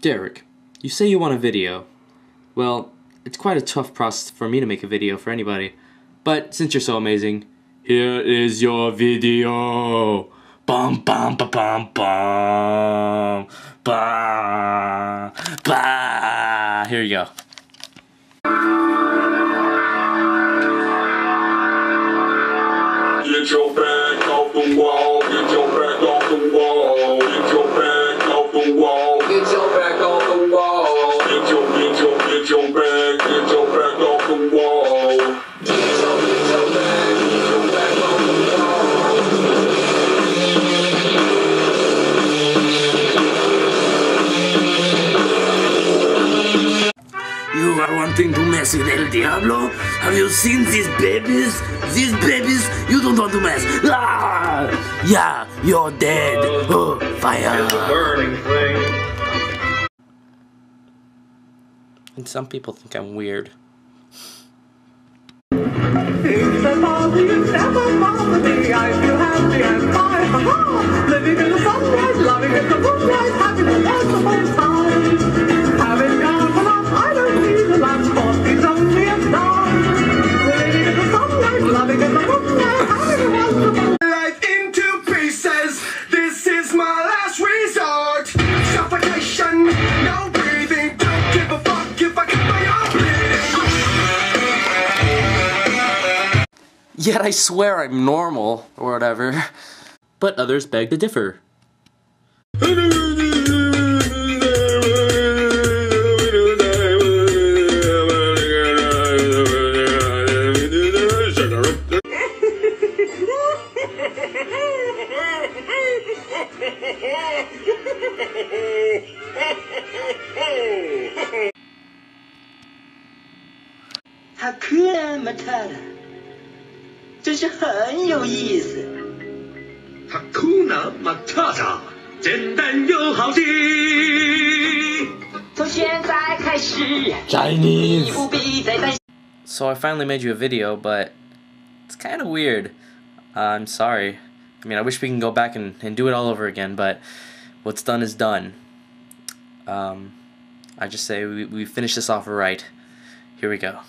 Derek, you say you want a video. Well, it's quite a tough process for me to make a video for anybody. But since you're so amazing, here is your video. Bum bum ba bum bum ba ba. Here you go. You to mess with El Diablo? Have you seen these babies? These babies, you don't want to mess. Ah! Yeah, you're dead. Oh, fire. Burning thing. And some people think I'm weird. Yet I swear I'm normal, or whatever. But others beg to differ. Hakuna Matata，真是很有意思。 Hakuna Matata，简单又好记。从现在开始， Chinese. 你不必再担心。 So I finally made you a video, but it's kind of weird. Uh, I'm sorry. I mean, I wish we can go back and, and do it all over again, but what's done is done. Um, I just say we, we finish this off right. Here we go.